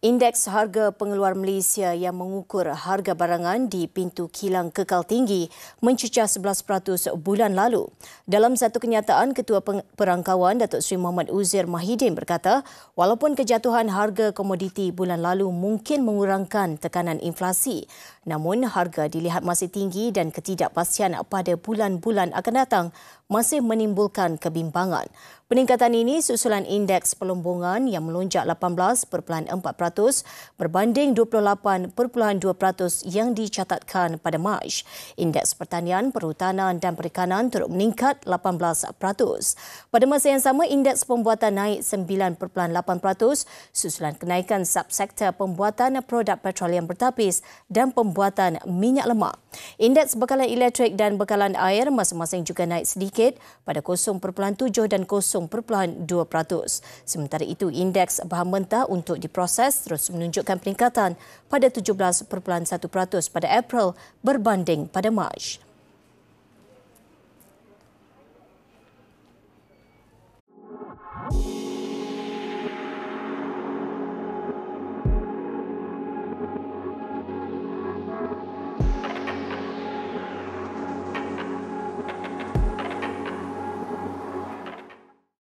Indeks harga pengeluar Malaysia yang mengukur harga barangan di pintu kilang kekal tinggi mencecah 11% bulan lalu. Dalam satu kenyataan, Ketua Perangkawan Datuk Seri Muhammad Uzir Mahidin berkata, walaupun kejatuhan harga komoditi bulan lalu mungkin mengurangkan tekanan inflasi, namun harga dilihat masih tinggi dan ketidakpastian pada bulan-bulan akan datang masih menimbulkan kebimbangan. Peningkatan ini susulan indeks pelombongan yang melonjak 18.4% berbanding 28.2% yang dicatatkan pada Mac. Indeks pertanian, perhutanan dan perikanan turut meningkat 18%. Pada masa yang sama, indeks pembuatan naik 9.8% susulan kenaikan subsektor pembuatan produk petroleum bertapis dan pembuatan minyak lemak. Indeks bekalan elektrik dan bekalan air masing-masing juga naik sedikit pada 0.7 dan 0.2%. Sementara itu, indeks bahan mentah untuk diproses terus menunjukkan peningkatan pada 17.1% pada April berbanding pada Mac.